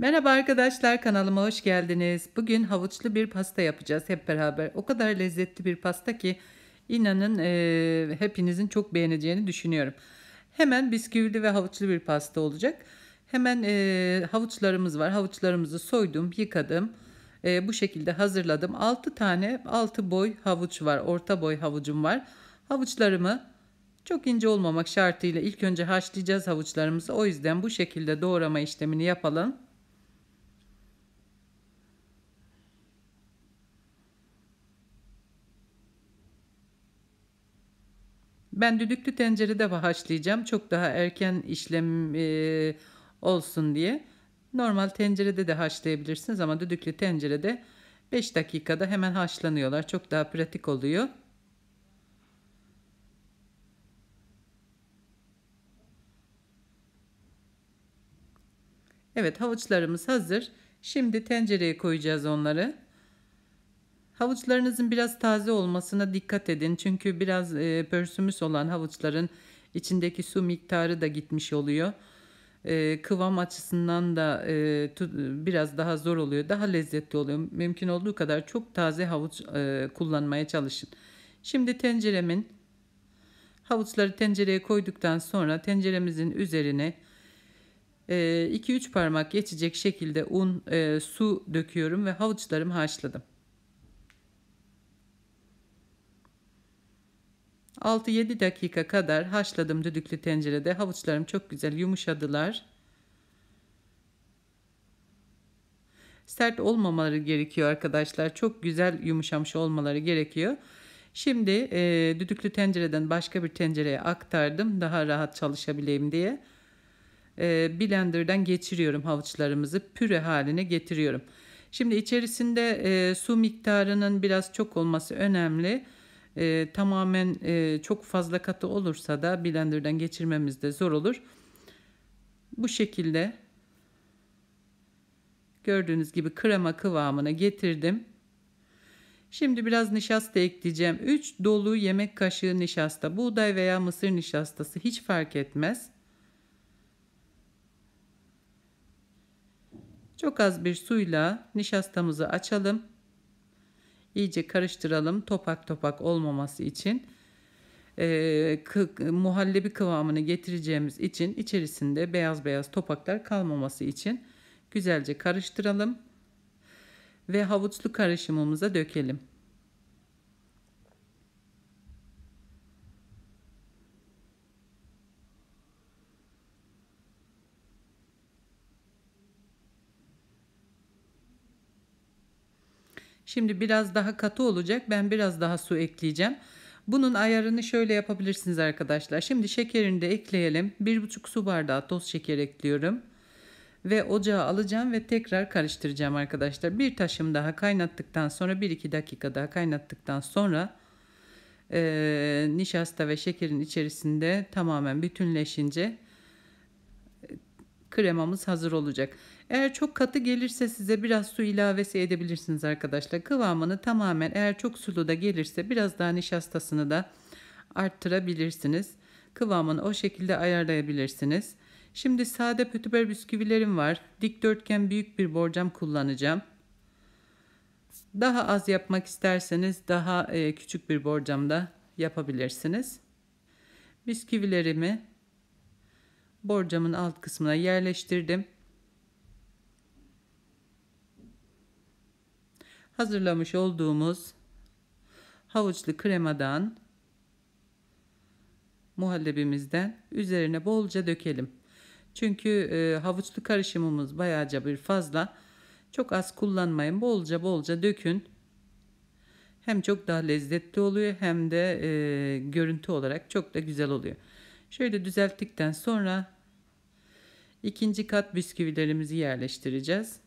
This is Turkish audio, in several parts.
Merhaba arkadaşlar kanalıma hoş geldiniz. Bugün havuçlu bir pasta yapacağız hep beraber. O kadar lezzetli bir pasta ki inanın e, hepinizin çok beğeneceğini düşünüyorum. Hemen bisküvili ve havuçlu bir pasta olacak. Hemen e, havuçlarımız var. Havuçlarımızı soydum, yıkadım. E, bu şekilde hazırladım. 6 tane 6 boy havuç var. Orta boy havucum var. Havuçlarımı çok ince olmamak şartıyla ilk önce haşlayacağız havuçlarımızı. O yüzden bu şekilde doğrama işlemini yapalım. Ben düdüklü tencerede haşlayacağım. Çok daha erken işlem e, olsun diye. Normal tencerede de haşlayabilirsiniz ama düdüklü tencerede 5 dakikada hemen haşlanıyorlar. Çok daha pratik oluyor. Evet havuçlarımız hazır. Şimdi tencereye koyacağız onları. Havuçlarınızın biraz taze olmasına dikkat edin. Çünkü biraz e, pörsümüs olan havuçların içindeki su miktarı da gitmiş oluyor. E, kıvam açısından da e, tu, biraz daha zor oluyor. Daha lezzetli oluyor. Mümkün olduğu kadar çok taze havuç e, kullanmaya çalışın. Şimdi tenceremin havuçları tencereye koyduktan sonra tenceremizin üzerine 2-3 e, parmak geçecek şekilde un, e, su döküyorum ve havuçlarımı haşladım. 6-7 dakika kadar haşladım düdüklü tencerede. Havuçlarım çok güzel yumuşadılar. Sert olmamaları gerekiyor arkadaşlar. Çok güzel yumuşamış olmaları gerekiyor. Şimdi e, düdüklü tencereden başka bir tencereye aktardım. Daha rahat çalışabileyim diye. E, blenderdan geçiriyorum havuçlarımızı. Püre haline getiriyorum. Şimdi içerisinde e, su miktarının biraz çok olması önemli e, tamamen e, çok fazla katı olursa da blenderdan geçirmemiz de zor olur. Bu şekilde gördüğünüz gibi krema kıvamına getirdim. Şimdi biraz nişasta ekleyeceğim. 3 dolu yemek kaşığı nişasta. Buğday veya mısır nişastası hiç fark etmez. Çok az bir suyla nişastamızı açalım iyice karıştıralım topak topak olmaması için. E, muhallebi kıvamını getireceğimiz için içerisinde beyaz beyaz topaklar kalmaması için güzelce karıştıralım ve havuçlu karışımımıza dökelim. Şimdi biraz daha katı olacak. Ben biraz daha su ekleyeceğim. Bunun ayarını şöyle yapabilirsiniz arkadaşlar. Şimdi şekerini de ekleyelim. 1,5 su bardağı toz şeker ekliyorum. Ve ocağa alacağım ve tekrar karıştıracağım arkadaşlar. Bir taşım daha kaynattıktan sonra 1-2 dakika daha kaynattıktan sonra e, nişasta ve şekerin içerisinde tamamen bütünleşince kremamız hazır olacak. Eğer çok katı gelirse size biraz su ilavesi edebilirsiniz arkadaşlar. Kıvamını tamamen eğer çok sulu da gelirse biraz daha nişastasını da arttırabilirsiniz. Kıvamını o şekilde ayarlayabilirsiniz. Şimdi sade pötüber bisküvilerim var. Dikdörtgen büyük bir borcam kullanacağım. Daha az yapmak isterseniz daha e, küçük bir borcamda yapabilirsiniz. Bisküvilerimi borcamın alt kısmına yerleştirdim. Hazırlamış olduğumuz havuçlu kremadan muhallebimizden üzerine bolca dökelim. Çünkü e, havuçlu karışımımız bayağıca bir fazla. Çok az kullanmayın. Bolca bolca dökün. Hem çok daha lezzetli oluyor hem de e, görüntü olarak çok da güzel oluyor. Şöyle düzelttikten sonra ikinci kat bisküvilerimizi yerleştireceğiz.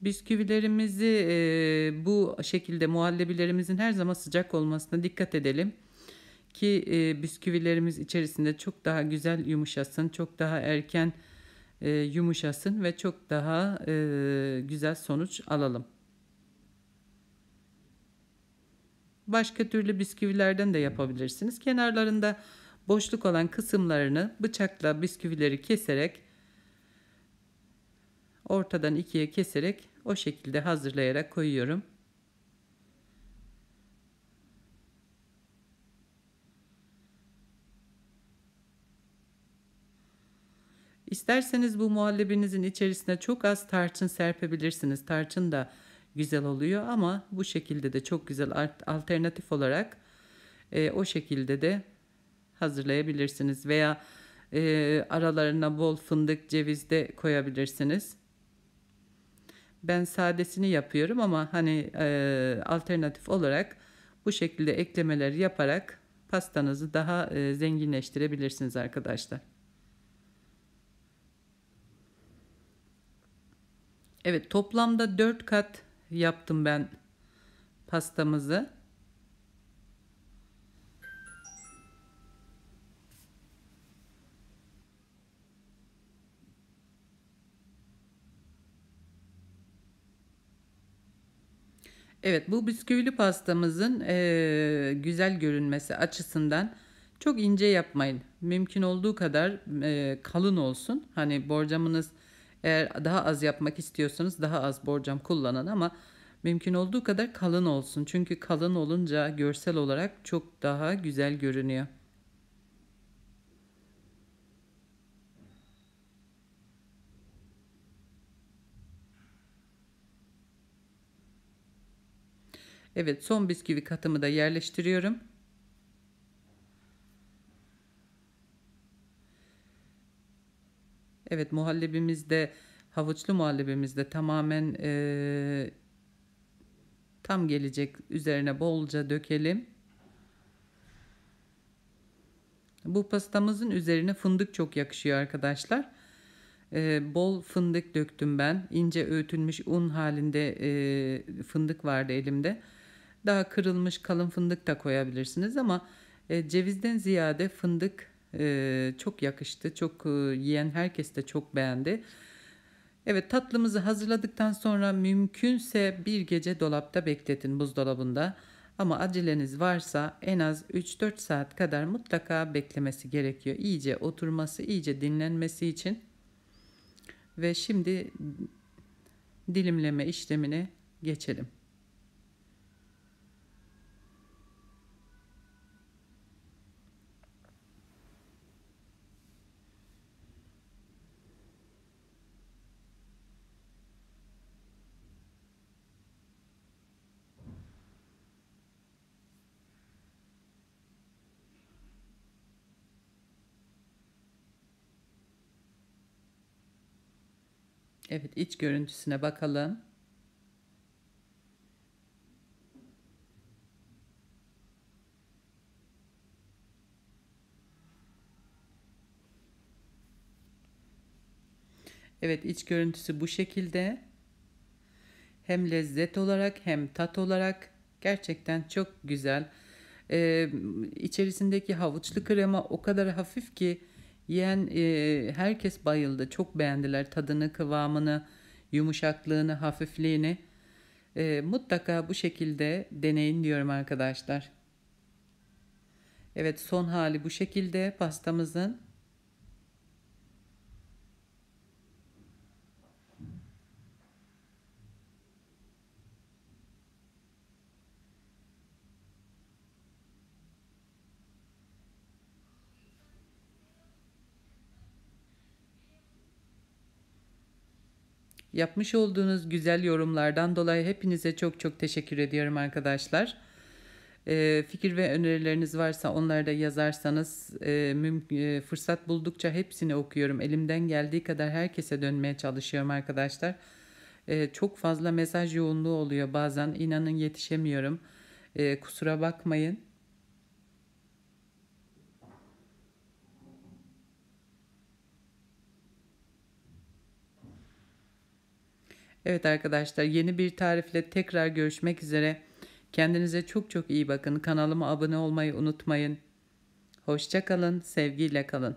Bisküvilerimizi e, bu şekilde muhallebilerimizin her zaman sıcak olmasına dikkat edelim. Ki e, bisküvilerimiz içerisinde çok daha güzel yumuşasın, çok daha erken e, yumuşasın ve çok daha e, güzel sonuç alalım. Başka türlü bisküvilerden de yapabilirsiniz. Kenarlarında boşluk olan kısımlarını bıçakla bisküvileri keserek ortadan ikiye keserek o şekilde hazırlayarak koyuyorum. İsterseniz bu muhallebinizin içerisine çok az tarçın serpebilirsiniz. Tarçın da güzel oluyor ama bu şekilde de çok güzel alternatif olarak e, o şekilde de hazırlayabilirsiniz veya e, aralarına bol fındık ceviz de koyabilirsiniz. Ben sadesini yapıyorum ama hani e, alternatif olarak bu şekilde eklemeler yaparak pastanızı daha e, zenginleştirebilirsiniz arkadaşlar. Evet toplamda 4 kat yaptım ben pastamızı. Evet bu bisküvili pastamızın e, güzel görünmesi açısından çok ince yapmayın. Mümkün olduğu kadar e, kalın olsun. Hani borcamınız eğer daha az yapmak istiyorsanız daha az borcam kullanın ama mümkün olduğu kadar kalın olsun. Çünkü kalın olunca görsel olarak çok daha güzel görünüyor. Evet son bisküvi katımı da yerleştiriyorum. Evet muhallebimizde havuçlu muhallebimizde tamamen e, tam gelecek üzerine bolca dökelim. Bu pastamızın üzerine fındık çok yakışıyor arkadaşlar. Ee, bol fındık döktüm ben. İnce öğütülmüş un halinde e, fındık vardı elimde. Daha kırılmış kalın fındık da koyabilirsiniz ama e, cevizden ziyade fındık e, çok yakıştı. Çok e, yiyen herkes de çok beğendi. Evet tatlımızı hazırladıktan sonra mümkünse bir gece dolapta bekletin buzdolabında. Ama aceleniz varsa en az 3-4 saat kadar mutlaka beklemesi gerekiyor. İyice oturması, iyice dinlenmesi için. Ve şimdi dilimleme işlemine geçelim. Evet iç görüntüsüne bakalım. Evet iç görüntüsü bu şekilde. Hem lezzet olarak hem tat olarak gerçekten çok güzel. Ee, içerisindeki havuçlu krema o kadar hafif ki Yiyen e, herkes bayıldı. Çok beğendiler tadını, kıvamını, yumuşaklığını, hafifliğini. E, mutlaka bu şekilde deneyin diyorum arkadaşlar. Evet son hali bu şekilde pastamızın. Yapmış olduğunuz güzel yorumlardan dolayı hepinize çok çok teşekkür ediyorum arkadaşlar. E, fikir ve önerileriniz varsa onları da yazarsanız e, e, fırsat buldukça hepsini okuyorum. Elimden geldiği kadar herkese dönmeye çalışıyorum arkadaşlar. E, çok fazla mesaj yoğunluğu oluyor bazen inanın yetişemiyorum. E, kusura bakmayın. Evet arkadaşlar yeni bir tarifle tekrar görüşmek üzere. Kendinize çok çok iyi bakın. Kanalıma abone olmayı unutmayın. Hoşça kalın, sevgiyle kalın.